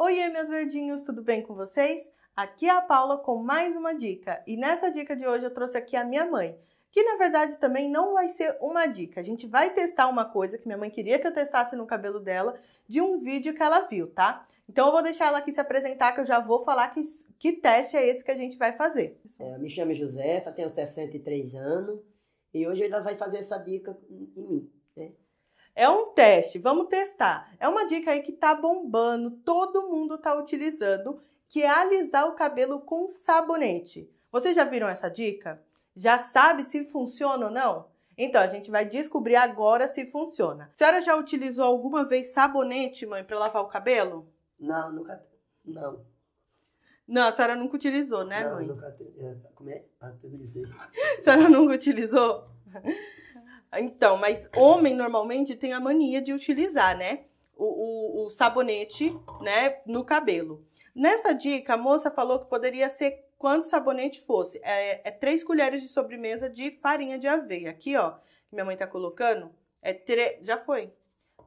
Oi, meus verdinhos, tudo bem com vocês? Aqui é a Paula com mais uma dica. E nessa dica de hoje eu trouxe aqui a minha mãe, que na verdade também não vai ser uma dica. A gente vai testar uma coisa que minha mãe queria que eu testasse no cabelo dela de um vídeo que ela viu, tá? Então eu vou deixar ela aqui se apresentar que eu já vou falar que, que teste é esse que a gente vai fazer. É, me chamo Josefa, tenho 63 anos e hoje ela vai fazer essa dica em mim. É um teste, vamos testar. É uma dica aí que tá bombando, todo mundo tá utilizando, que é alisar o cabelo com sabonete. Vocês já viram essa dica? Já sabe se funciona ou não? Então, a gente vai descobrir agora se funciona. A senhora já utilizou alguma vez sabonete, mãe, para lavar o cabelo? Não, nunca. Não. Não, a senhora nunca utilizou, né, não, mãe? Nunca. É, como é? Utilizei. A senhora nunca utilizou? Então, mas homem normalmente tem a mania de utilizar, né? O, o, o, sabonete, né, no cabelo. Nessa dica, a moça falou que poderia ser quanto sabonete fosse. É, é três colheres de sobremesa de farinha de aveia. Aqui, ó, que minha mãe tá colocando, é tre... já foi.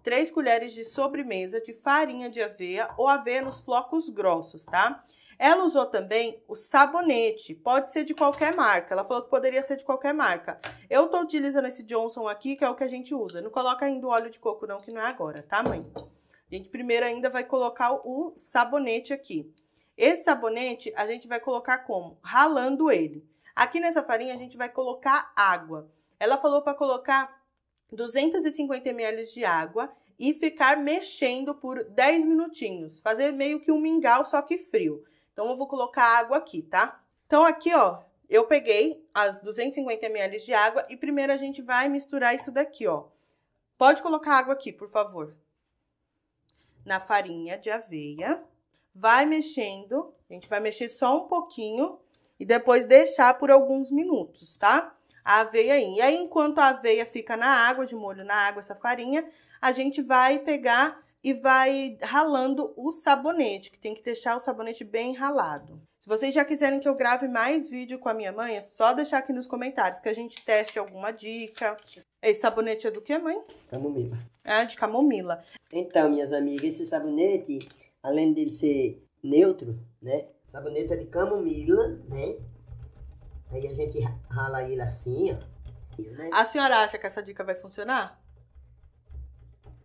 Três colheres de sobremesa de farinha de aveia ou aveia nos flocos grossos, tá? Ela usou também o sabonete, pode ser de qualquer marca. Ela falou que poderia ser de qualquer marca. Eu tô utilizando esse Johnson aqui, que é o que a gente usa. Não coloca ainda o óleo de coco não, que não é agora, tá, mãe? A gente primeiro ainda vai colocar o sabonete aqui. Esse sabonete a gente vai colocar como? Ralando ele. Aqui nessa farinha a gente vai colocar água. Ela falou para colocar 250 ml de água e ficar mexendo por 10 minutinhos. Fazer meio que um mingau, só que frio. Então, eu vou colocar água aqui, tá? Então, aqui, ó, eu peguei as 250 ml de água e primeiro a gente vai misturar isso daqui, ó. Pode colocar água aqui, por favor. Na farinha de aveia. Vai mexendo. A gente vai mexer só um pouquinho e depois deixar por alguns minutos, tá? A aveia aí. E aí, enquanto a aveia fica na água, de molho na água, essa farinha, a gente vai pegar e vai ralando o sabonete, que tem que deixar o sabonete bem ralado. Se vocês já quiserem que eu grave mais vídeo com a minha mãe, é só deixar aqui nos comentários que a gente teste alguma dica. Esse sabonete é do que, mãe? Camomila. Ah, de camomila. Então, minhas amigas, esse sabonete, além de ser neutro, né? Sabonete é de camomila, né? Aí a gente rala ele assim, ó. Né? A senhora acha que essa dica vai funcionar?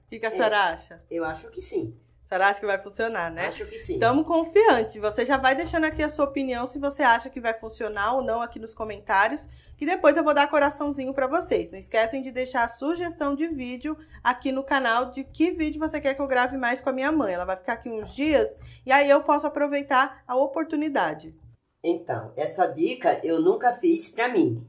O que, que a é, senhora acha? Eu acho que sim. A senhora acha que vai funcionar, né? Acho que sim. Estamos confiantes. Você já vai deixando aqui a sua opinião se você acha que vai funcionar ou não aqui nos comentários, que depois eu vou dar coraçãozinho para vocês. Não esquecem de deixar a sugestão de vídeo aqui no canal de que vídeo você quer que eu grave mais com a minha mãe. Ela vai ficar aqui uns dias e aí eu posso aproveitar a oportunidade. Então, essa dica eu nunca fiz para mim,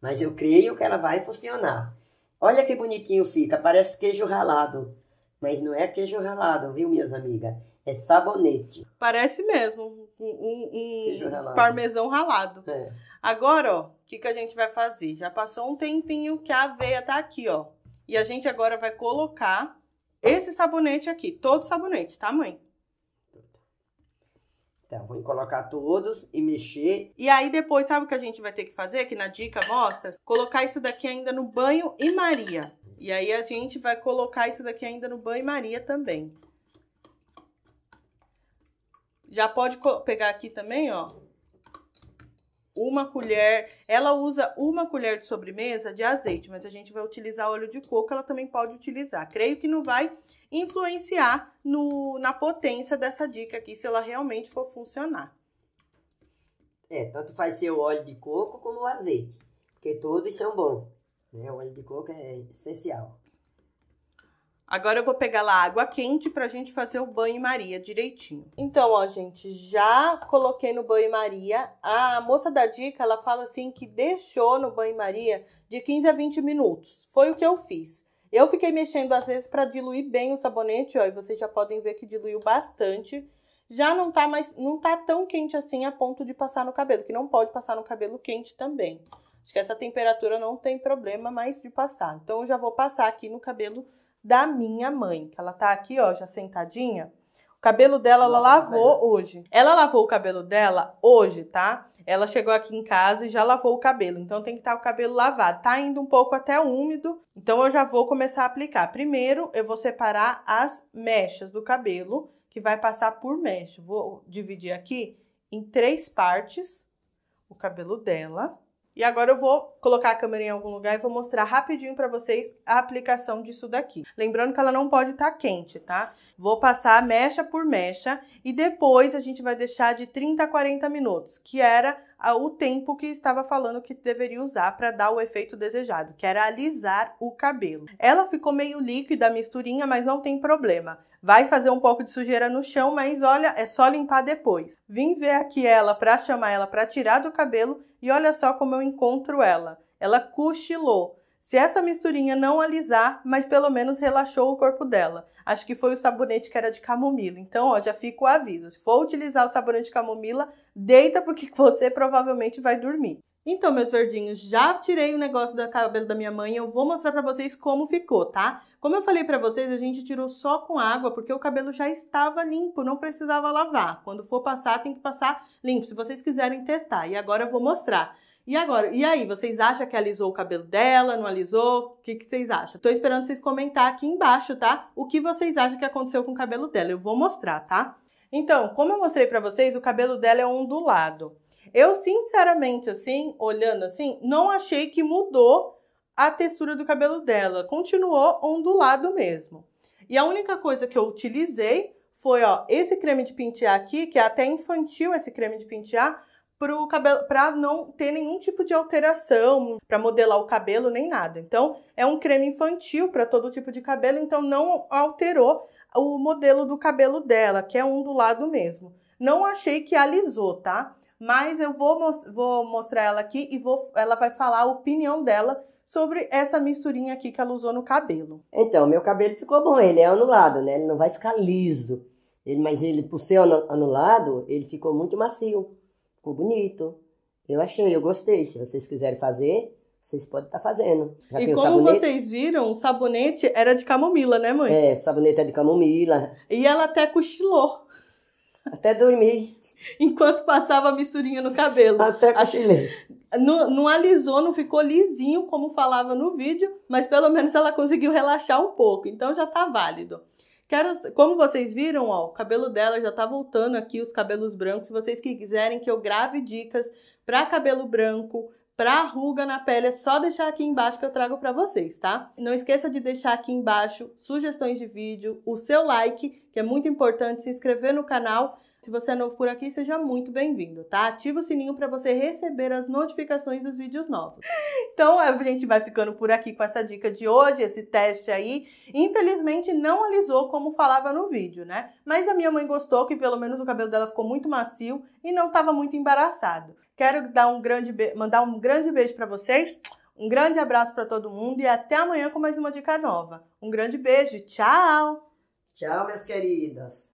mas eu creio que ela vai funcionar. Olha que bonitinho fica, parece queijo ralado. Mas não é queijo ralado, viu, minhas amigas? É sabonete. Parece mesmo um, um, um ralado. parmesão ralado. É. Agora, ó, o que, que a gente vai fazer? Já passou um tempinho que a aveia tá aqui, ó. E a gente agora vai colocar esse sabonete aqui. Todo sabonete, tá, mãe? Então, vou colocar todos e mexer. E aí depois, sabe o que a gente vai ter que fazer? Que na dica mostra, colocar isso daqui ainda no banho e Maria. E aí a gente vai colocar isso daqui ainda no banho e Maria também. Já pode pegar aqui também, ó. Uma colher, ela usa uma colher de sobremesa de azeite, mas a gente vai utilizar óleo de coco, ela também pode utilizar. Creio que não vai influenciar no, na potência dessa dica aqui, se ela realmente for funcionar. É, tanto faz ser o óleo de coco como o azeite, porque todos são bons. Né? O óleo de coco é essencial. Agora eu vou pegar lá água quente pra gente fazer o banho-maria direitinho. Então, ó, gente, já coloquei no banho-maria. A moça da dica, ela fala assim que deixou no banho-maria de 15 a 20 minutos. Foi o que eu fiz. Eu fiquei mexendo às vezes para diluir bem o sabonete, ó, e vocês já podem ver que diluiu bastante. Já não tá mais, não tá tão quente assim a ponto de passar no cabelo, que não pode passar no cabelo quente também. Acho que essa temperatura não tem problema mais de passar. Então eu já vou passar aqui no cabelo da minha mãe, que ela tá aqui, ó, já sentadinha. O cabelo dela ela lavou hoje. Ela lavou o cabelo dela hoje, tá? Ela chegou aqui em casa e já lavou o cabelo. Então tem que estar o cabelo lavado. Tá indo um pouco até úmido. Então eu já vou começar a aplicar. Primeiro, eu vou separar as mechas do cabelo, que que vai passar por mecha. Vou dividir aqui em três partes o cabelo dela. E agora eu vou colocar a câmera em algum lugar e vou mostrar rapidinho para vocês a aplicação disso daqui. Lembrando que ela não pode estar tá quente, tá? Vou passar mecha por mecha e depois a gente vai deixar de 30 a 40 minutos, que era o tempo que estava falando que deveria usar para dar o efeito desejado, que era alisar o cabelo. Ela ficou meio líquida misturinha, mas não tem problema. Vai fazer um pouco de sujeira no chão, mas olha, é só limpar depois. Vim ver aqui ela para chamar ela para tirar do cabelo e olha só como eu encontro ela. Ela cochilou. Se essa misturinha não alisar, mas pelo menos relaxou o corpo dela. Acho que foi o sabonete que era de camomila. Então, ó, já fica o aviso. Se for utilizar o sabonete de camomila, deita porque você provavelmente vai dormir. Então, meus verdinhos, já tirei o negócio do cabelo da minha mãe. Eu vou mostrar pra vocês como ficou, tá? Como eu falei pra vocês, a gente tirou só com água porque o cabelo já estava limpo, não precisava lavar. Quando for passar, tem que passar limpo, se vocês quiserem testar. E agora eu vou mostrar. E agora, e aí, vocês acham que alisou o cabelo dela, não alisou? O que, que vocês acham? Tô esperando vocês comentar aqui embaixo, tá? O que vocês acham que aconteceu com o cabelo dela. Eu vou mostrar, tá? Então, como eu mostrei pra vocês, o cabelo dela é ondulado. Eu, sinceramente, assim, olhando assim, não achei que mudou a textura do cabelo dela. Continuou ondulado mesmo. E a única coisa que eu utilizei foi, ó, esse creme de pentear aqui, que é até infantil esse creme de pentear, pro cabelo para não ter nenhum tipo de alteração, para modelar o cabelo nem nada. Então, é um creme infantil para todo tipo de cabelo, então não alterou o modelo do cabelo dela, que é ondulado mesmo. Não achei que alisou, tá? Mas eu vou, vou mostrar ela aqui e vou, ela vai falar a opinião dela sobre essa misturinha aqui que ela usou no cabelo. Então, meu cabelo ficou bom, ele é anulado, né? Ele não vai ficar liso. Ele, mas ele, por ser anulado, ele ficou muito macio. Ficou bonito. Eu achei, eu gostei. Se vocês quiserem fazer, vocês podem estar tá fazendo. Já e como vocês viram, o sabonete era de camomila, né, mãe? É, sabonete é de camomila. E ela até cochilou. Até dormir. Enquanto passava a misturinha no cabelo. Até cochilei. Não, não alisou, não ficou lisinho, como falava no vídeo, mas pelo menos ela conseguiu relaxar um pouco. Então já tá válido. Quero, como vocês viram, ó, o cabelo dela já tá voltando aqui, os cabelos brancos. Se vocês quiserem que eu grave dicas para cabelo branco, para ruga na pele, é só deixar aqui embaixo que eu trago para vocês, tá? Não esqueça de deixar aqui embaixo sugestões de vídeo, o seu like, que é muito importante, se inscrever no canal se você é novo por aqui, seja muito bem-vindo, tá? Ativa o sininho para você receber as notificações dos vídeos novos. Então, a gente vai ficando por aqui com essa dica de hoje, esse teste aí. Infelizmente, não alisou como falava no vídeo, né? Mas a minha mãe gostou, que pelo menos o cabelo dela ficou muito macio e não estava muito embaraçado. Quero dar um grande mandar um grande beijo para vocês. Um grande abraço para todo mundo e até amanhã com mais uma dica nova. Um grande beijo, tchau! Tchau, minhas queridas!